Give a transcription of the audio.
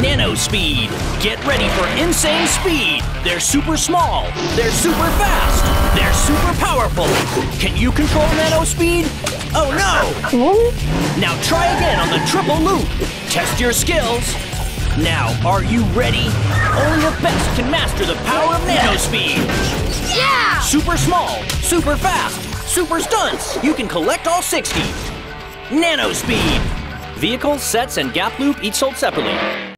Nano Speed. Get ready for insane speed. They're super small. They're super fast. They're super powerful. Can you control Nano Speed? Oh no! Now try again on the triple loop. Test your skills. Now, are you ready? Only the best can master the power of Nano Speed. Yeah! Super small, super fast, super stunts. You can collect all 60. Nano Speed. Vehicles, sets, and gap loop each sold separately.